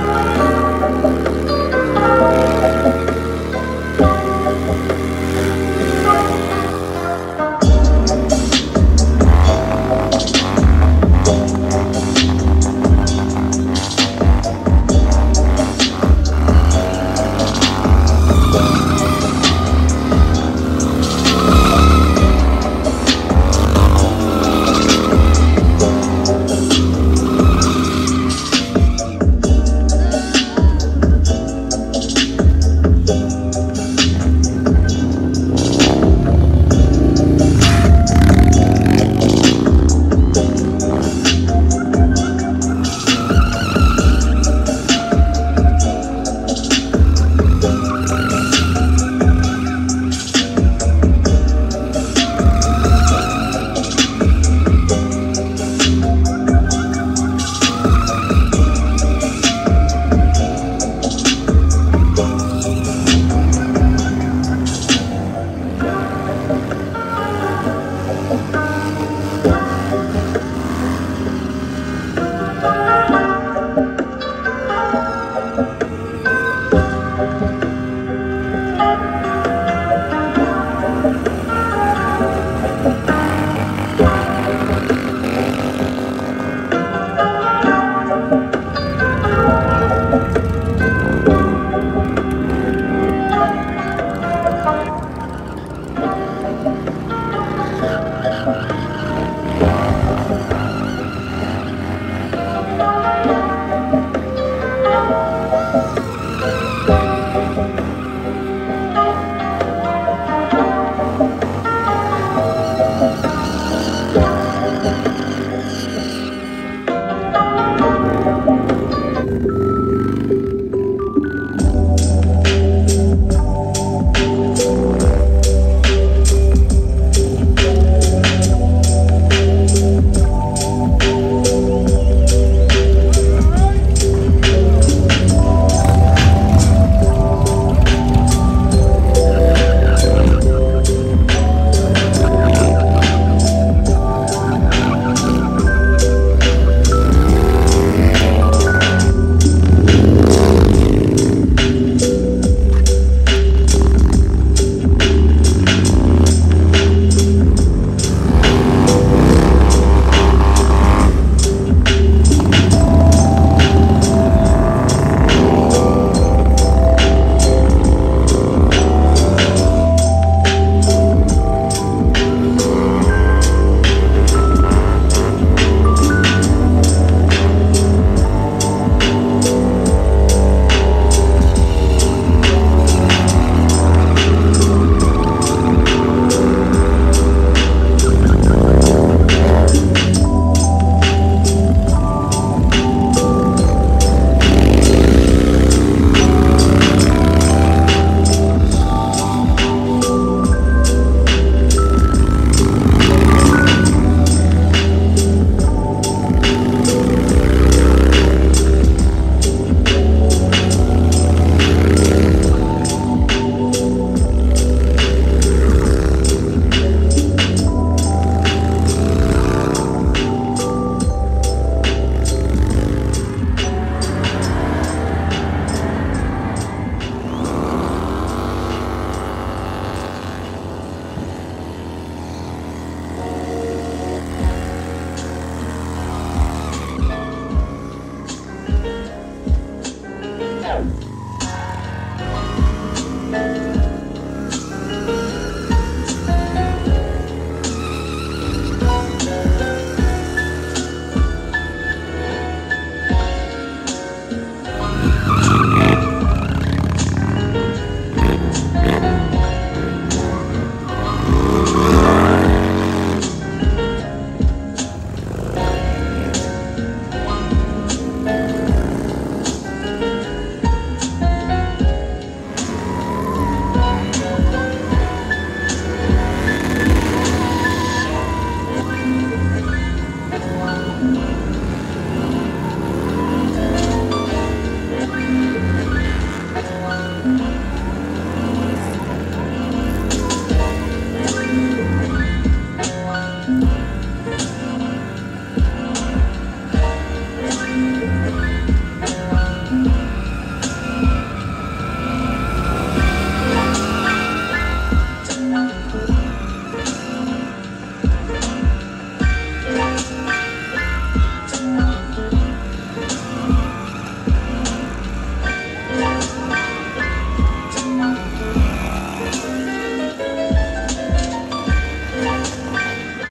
Bye. Okay.